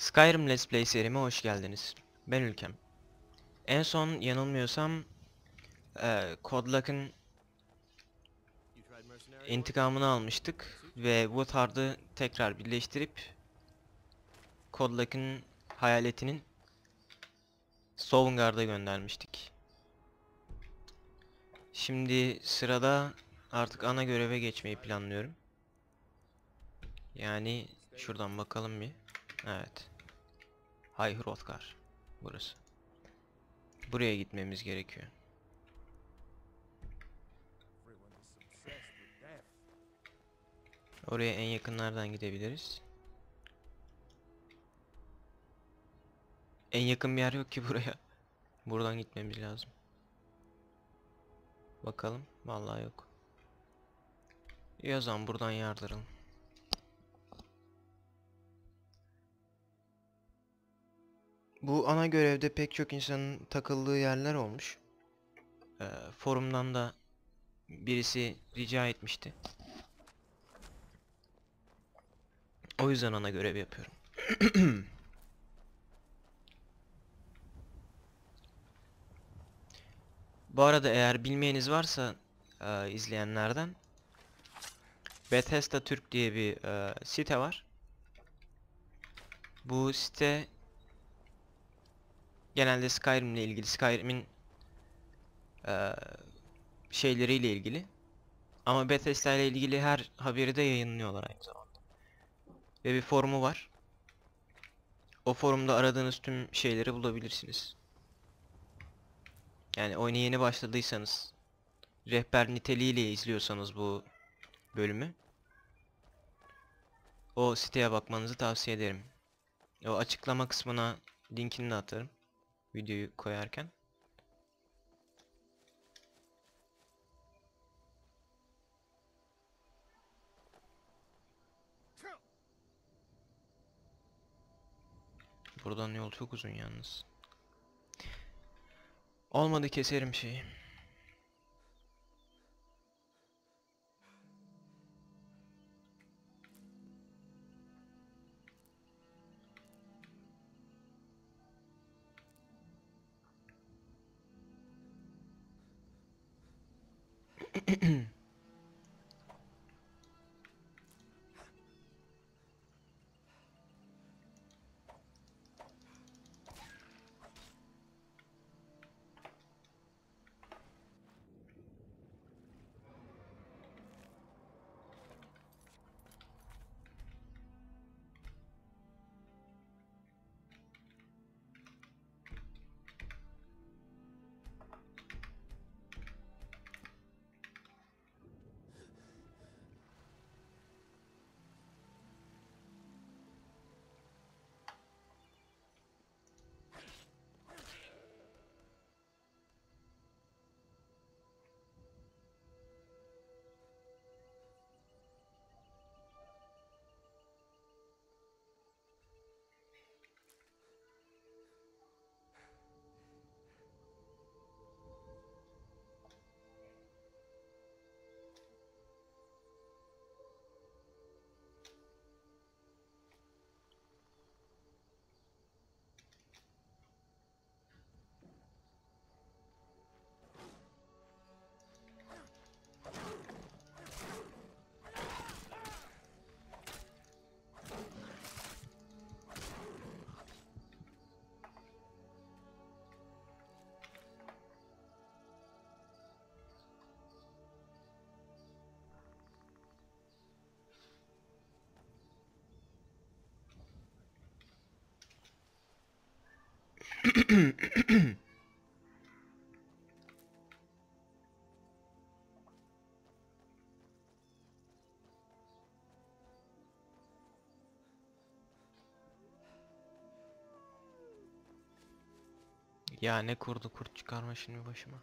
Skyrim Let's Play serime hoş geldiniz. Ben Ülkem. En son yanılmıyorsam eee Kodlak'ın intikamını almıştık ve Woodhard'ı tekrar birleştirip Kodlak'ın hayaletinin Sovngarde'a göndermiştik. Şimdi sırada artık ana göreve geçmeyi planlıyorum. Yani şuradan bakalım bir. Evet. Hay Hrothgar. Burası. Buraya gitmemiz gerekiyor. Oraya en yakınlardan gidebiliriz. En yakın bir yer yok ki buraya. Buradan gitmemiz lazım. Bakalım. Vallahi yok. İyi o zaman buradan yardıralım. Bu ana görevde pek çok insanın takıldığı yerler olmuş. Ee, forumdan da birisi rica etmişti. O yüzden ana görev yapıyorum. Bu arada eğer bilmeyeniz varsa e, izleyenlerden Bethesda Türk diye bir e, site var. Bu site genelde Skyrim ile ilgili, Skyrim'in eee, şeyleriyle ilgili. Ama Bethesda ile ilgili her haberi de yayınlıyorlar aynı zamanda. Ve bir forumu var. O forumda aradığınız tüm şeyleri bulabilirsiniz. Yani oyuna yeni başladıysanız, rehber niteliğiyle izliyorsanız bu bölümü, o siteye bakmanızı tavsiye ederim. O açıklama kısmına linkini de atarım videoyu koyarken. Buradan yol çok uzun yalnız. Olmadı keserim şeyi. Ya ne kurdu kurt çıkarma şimdi başıma.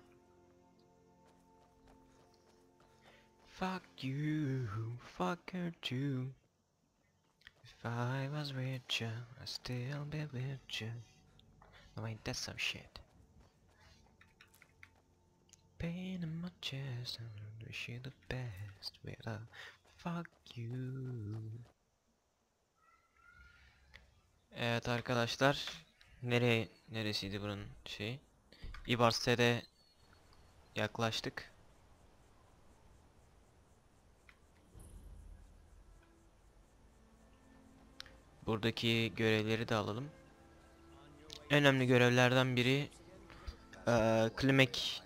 Fuck you, fuck her too. If I was you, I'd still be with. Oh wait, that's some shit. Pain in my chest, I wish you the best with a fuck you. Evet arkadaşlar. Nereye neresiydi buranın şeyi? İbars'e yaklaştık. Buradaki görevleri de alalım. Önemli görevlerden biri eee Klimek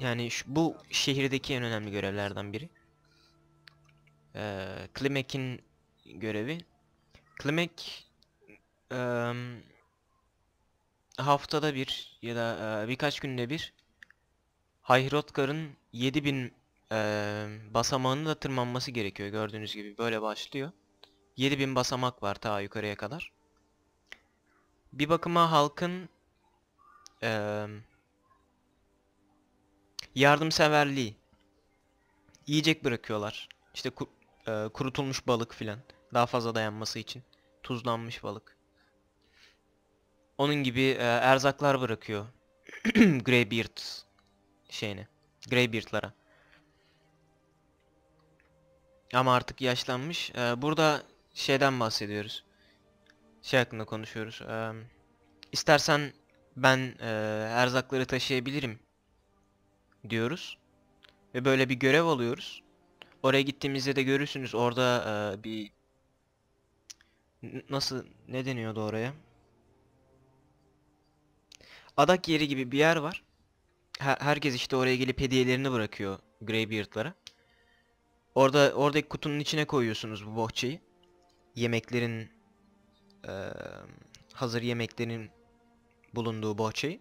yani şu, bu şehirdeki en önemli görevlerden biri. Eee Klimek'in görevi. Klimek em, haftada bir ya da e, birkaç günde bir Hayhrotkar'ın 7000 e, basamağını da tırmanması gerekiyor gördüğünüz gibi böyle başlıyor. 7000 basamak var ta yukarıya kadar. Bir bakıma halkın e, yardımseverliği yiyecek bırakıyorlar. İşte ku- e, kurutulmuş balık filan daha fazla dayanması için tuzlanmış balık. Onun gibi e, erzaklar bırakıyor. Greybeard şeyine. Greybeard'lara. Ama artık yaşlanmış. E, burada şeyden bahsediyoruz. Şey hakkında konuşuyoruz. E, istersen ben e, erzakları taşıyabilirim diyoruz. Ve böyle bir görev alıyoruz. Oraya gittiğimizde de görürsünüz orada e, bir nasıl ne deniyordu oraya? Adak yeri gibi bir yer var. Her- herkes işte oraya gelip hediyelerini bırakıyor Greybeard'lara. Orada oradaki kutunun içine koyuyorsunuz bu bohçayı. Yemeklerin eee, hazır yemeklerin bulunduğu bohçayı.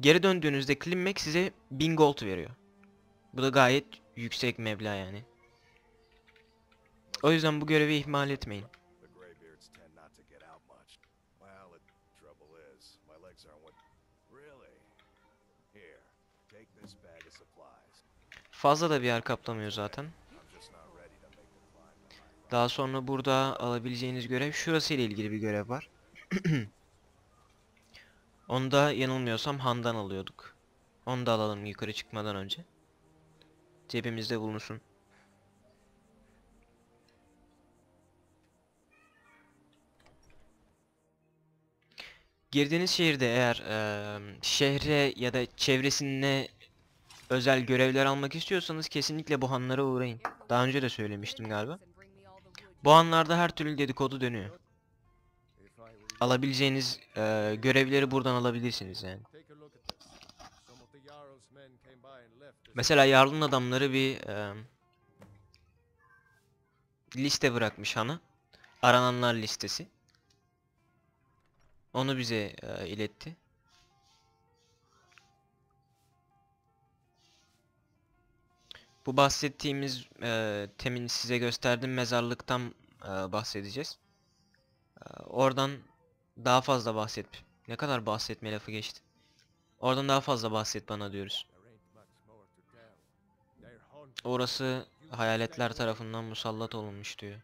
Geri döndüğünüzde Klimmek size 1000 gold veriyor. Bu da gayet yüksek meblağ yani. O yüzden bu görevi ihmal etmeyin. Fazla da bir yer kaplamıyor zaten. Daha sonra burada alabileceğiniz görev şurası ile ilgili bir görev var. Onu da yanılmıyorsam Han'dan alıyorduk. Onu da alalım yukarı çıkmadan önce. Cebimizde bulunsun. Girdiğiniz şehirde eğer eee, şehre ya da çevresine özel görevler almak istiyorsanız kesinlikle bu hanlara uğrayın. Daha önce de söylemiştim galiba. Bu anlarda her türlü dedikodu dönüyor. Alabileceğiniz eee, görevleri buradan alabilirsiniz yani. Mesela Yarl'ın adamları bir eee, liste bırakmış Han'a. Arananlar listesi. Onu bize eee, iletti. Bu bahsettiğimiz eee, temin size gösterdiğim mezarlıktan eee, bahsedeceğiz. Eee, oradan daha fazla bahset. Ne kadar bahsetme lafı geçti. Oradan daha fazla bahset bana diyoruz. Orası hayaletler tarafından musallat olunmuş diyor.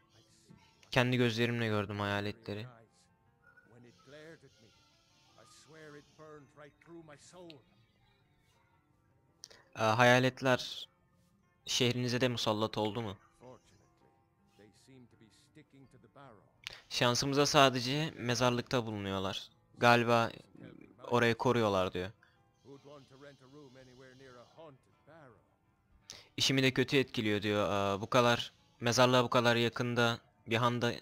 Kendi gözlerimle gördüm hayaletleri. Ee, hayaletler şehrinize de musallat oldu mu? Şansımıza sadece mezarlıkta bulunuyorlar. Galiba orayı koruyorlar diyor. İşimi de kötü etkiliyor diyor. Bu kadar mezarlığa bu kadar yakında bir handa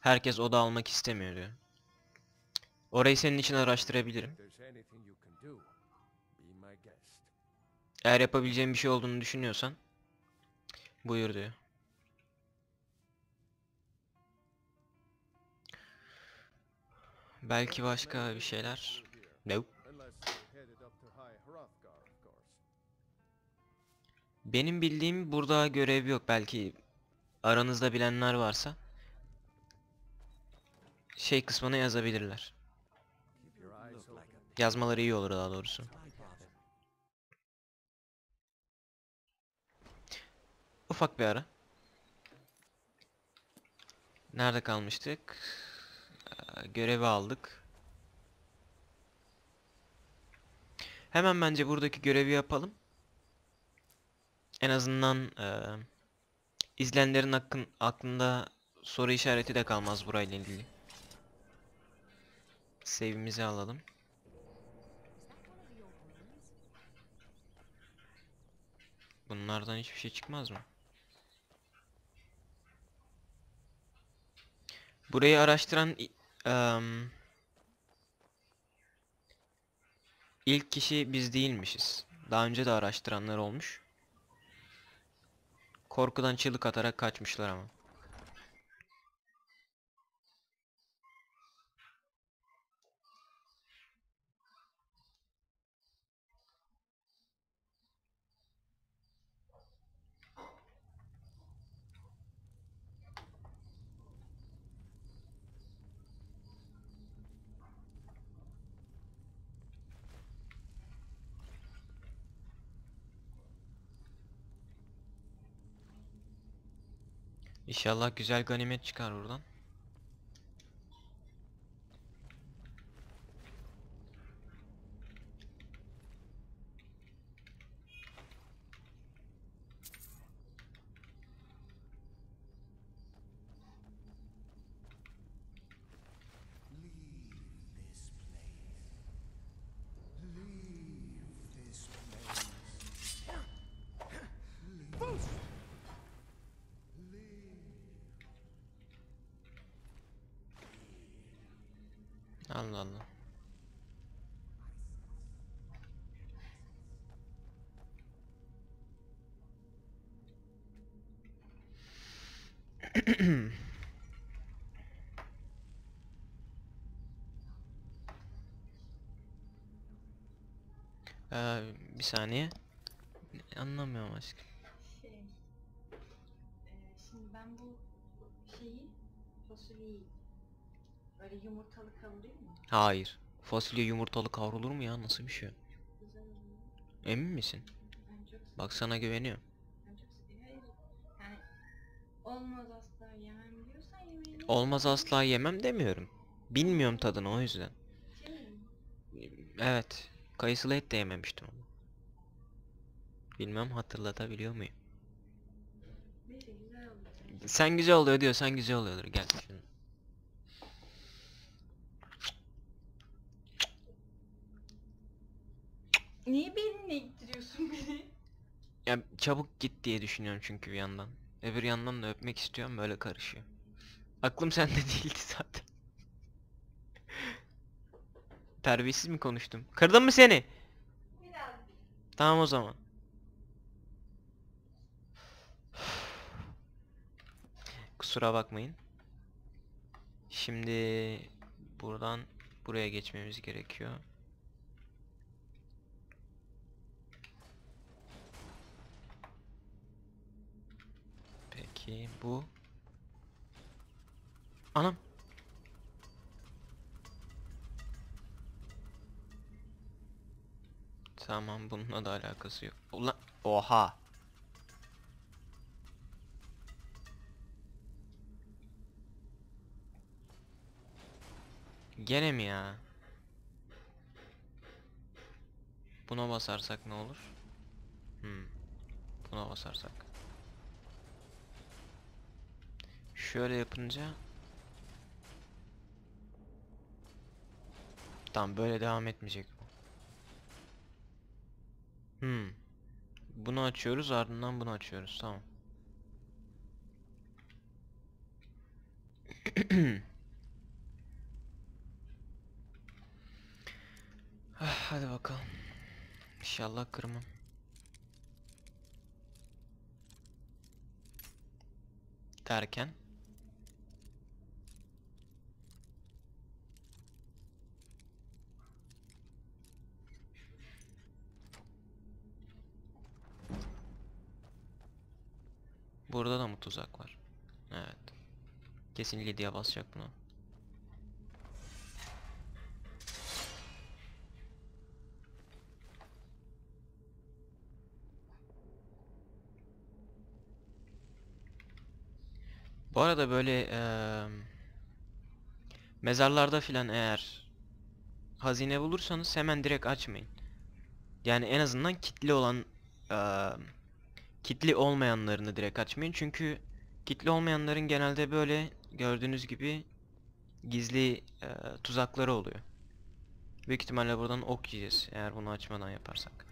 herkes oda almak istemiyor diyor. Orayı senin için araştırabilirim. Eğer yapabileceğim bir şey olduğunu düşünüyorsan buyur diyor. Belki başka bir şeyler. Nope. Benim bildiğim burada görev yok. Belki aranızda bilenler varsa şey kısmına yazabilirler. Yazmaları iyi olur daha doğrusu. Ufak bir ara. Nerede kalmıştık? Ee, görevi aldık. Hemen bence buradaki görevi yapalım. En azından eee izleyenlerin hakkın, aklında soru işareti de kalmaz burayla ilgili. Save'imizi alalım. Bunlardan hiçbir şey çıkmaz mı? Burayı araştıran ehm, ilk kişi biz değilmişiz. Daha önce de araştıranlar olmuş. Korkudan çığlık atarak kaçmışlar ama. İnşallah güzel ganimet çıkar buradan. Allah. Ee, bir saniye. Anlamıyorum aşkım. Şey, e, şimdi ben bu şeyi, fasulyeyi böyle yumurtalı kavurayım mı? Hayır. Fasulye yumurtalı kavrulur mu ya? Nasıl bir şey? Güzel oluyor. Emin misin? Ben çok. Bak sana güveniyorum. Ben çok seviyorum. Hayır, yani olmaz asla yemem diyorsan yemeğini Olmaz asla yemem demiyorum. Bilmiyorum tadını o yüzden. Evet. Kayısılı et de yememiştim ama. Bilmem hatırlatabiliyor muyum? Neyse güzel olacak. Sen güzel oluyor diyorsan güzel oluyordur. Gel şunu. Niye benimle ittiriyorsun beni? Ya çabuk git diye düşünüyorum çünkü bir yandan. Öbür yandan da öpmek istiyorum böyle karışıyor. Aklım sende değildi zaten. Terbiyesiz mi konuştum? Kırdım mı seni? Biraz. Tamam o zaman. Kusura bakmayın. Şimdi buradan buraya geçmemiz gerekiyor. Peki bu Anam Tamam bununla da alakası yok. Ulan oha. Gene mi ya? Buna basarsak ne olur? Hmm. Buna basarsak. Şöyle yapınca Tamam böyle devam etmeyecek bu. Hmm. Bunu açıyoruz ardından bunu açıyoruz. Tamam. Ah, Hadi bakalım. İnşallah kırmam. Derken Burada da mı tuzak var? Evet. Kesin Lydia basacak buna. Bu arada böyle eee, mezarlarda filan eğer hazine bulursanız hemen direkt açmayın. Yani en azından kitli olan eee, kitli olmayanlarını direkt açmayın. Çünkü kitli olmayanların genelde böyle gördüğünüz gibi gizli eee, tuzakları oluyor. Büyük ihtimalle buradan ok yiyeceğiz eğer bunu açmadan yaparsak.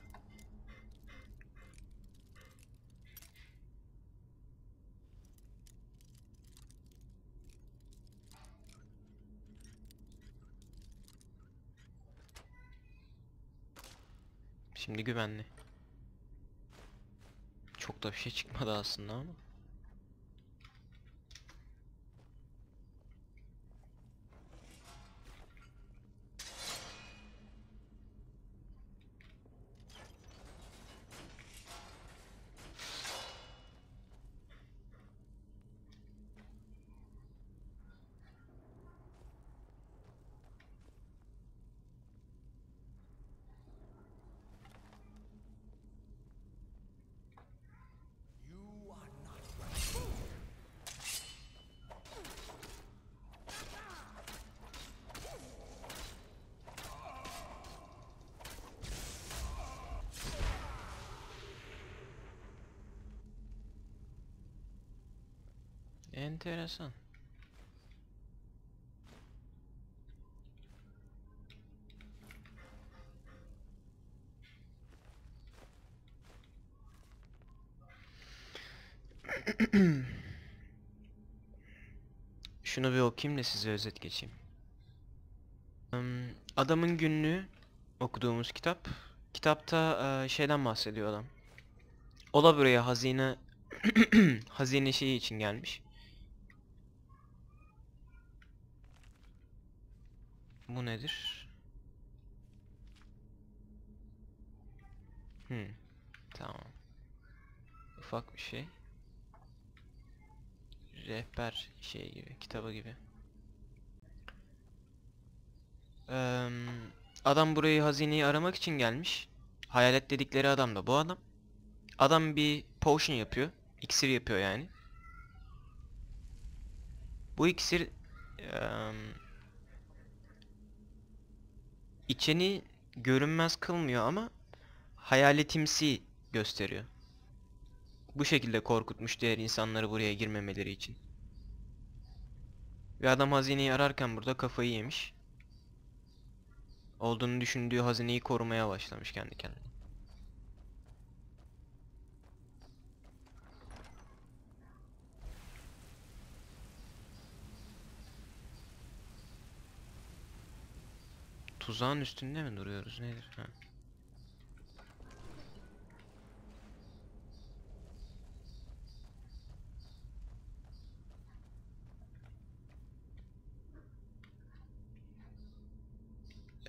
Şimdi güvenli. Çok da bir şey çıkmadı aslında ama. Enteresan. Şunu bir okuyayım da size özet geçeyim. Hmm, Adamın günlüğü okuduğumuz kitap. Kitapta eee, şeyden bahsediyor adam. O da buraya hazine hazine şeyi için gelmiş. Bu nedir? Hmm. Tamam. Ufak bir şey. Rehber şey gibi, kitabı gibi. Eee, adam burayı hazineyi aramak için gelmiş. Hayalet dedikleri adam da bu adam. Adam bir potion yapıyor. İksir yapıyor yani. Bu iksir eee, içeni görünmez kılmıyor ama hayaletimsi gösteriyor. Bu şekilde korkutmuş diğer insanları buraya girmemeleri için. Ve adam hazineyi ararken burada kafayı yemiş. Olduğunu düşündüğü hazineyi korumaya başlamış kendi kendine. Tuzağın üstünde mi duruyoruz nedir? Ha.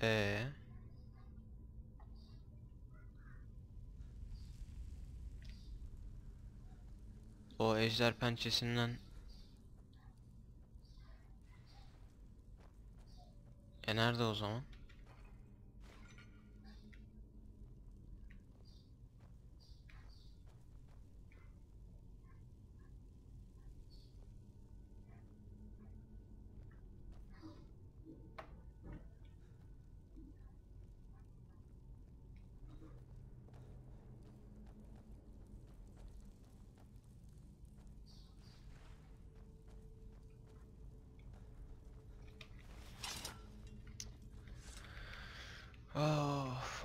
Ee. O ejder pençesinden E nerede o zaman?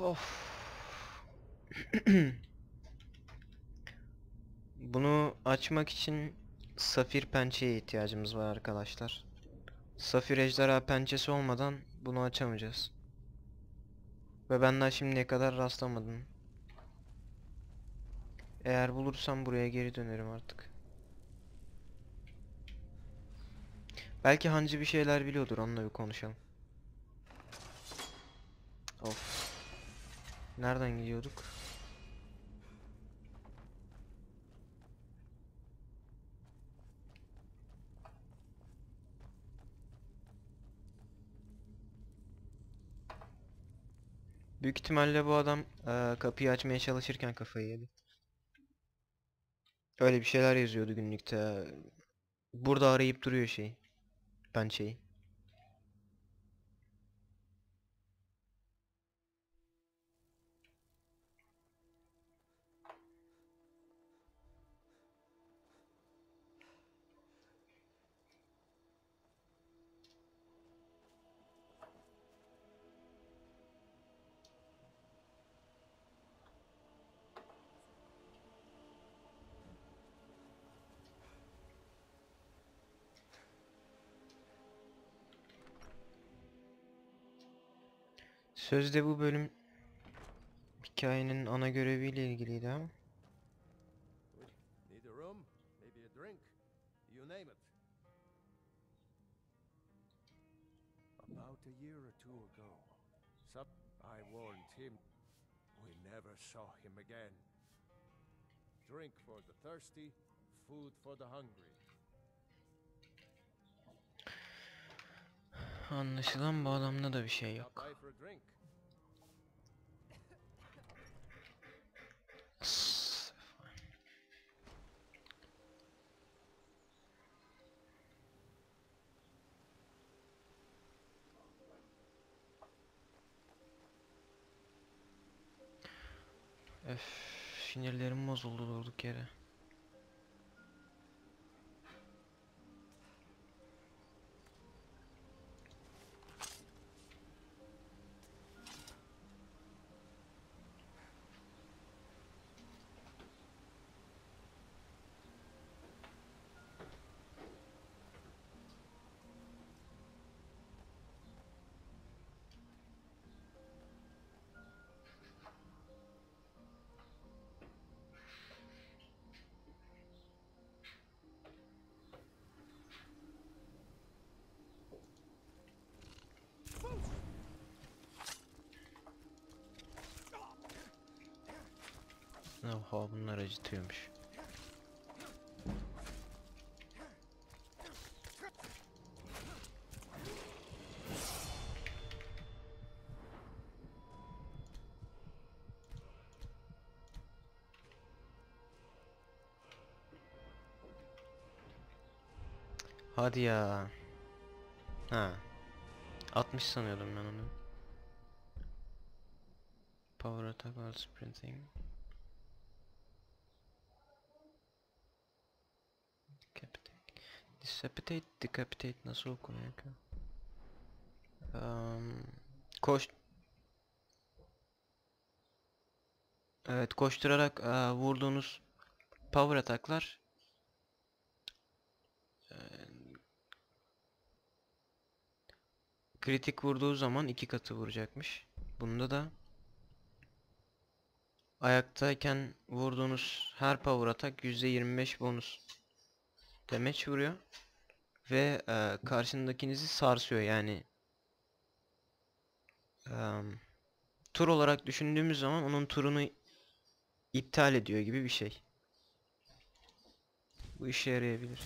Of. Bunu açmak için safir pençeye ihtiyacımız var arkadaşlar. Safir ejderha pençesi olmadan bunu açamayacağız. Ve ben daha şimdiye kadar rastlamadım. Eğer bulursam buraya geri dönerim artık. Belki hancı bir şeyler biliyordur onunla bir konuşalım. Of. Nereden gidiyorduk? Büyük ihtimalle bu adam eee, kapıyı açmaya çalışırken kafayı yedi. Öyle bir şeyler yazıyordu günlükte. Burada arayıp duruyor şey. Pençeyi. Sözde bu bölüm hikayenin ana göreviyle ilgiliydi ama. Need a room? Maybe a drink? You name it. About a year or two ago, Sup, I warned him. We never saw him again. Drink for the thirsty, food for the hungry. Anlaşılan bu adamda da bir şey yok. by for a drink. Sss, Öf, sinirlerim bozuldu durduk yere. Oha bunlar acıtıyormuş. Hadi ya. Ha. 60 sanıyordum ben onu. Power attack while sprinting. Decapitate. Decapitate, nasıl okunuyor ki? Um, koş... Evet, koşturarak eee, vurduğunuz power ataklar kritik vurduğu zaman iki katı vuracakmış. Bunda da ayaktayken vurduğunuz her power atak %25 bonus damage vuruyor ve eee, karşındakinizi sarsıyor yani Em, tur olarak düşündüğümüz zaman onun turunu iptal ediyor gibi bir şey. Bu işe yarayabilir.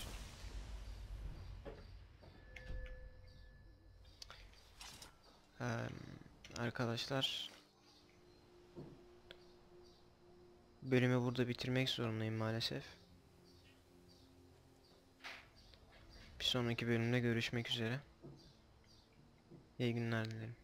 Em, arkadaşlar bölümü burada bitirmek zorundayım maalesef. Bir sonraki bölümde görüşmek üzere. İyi günler dilerim.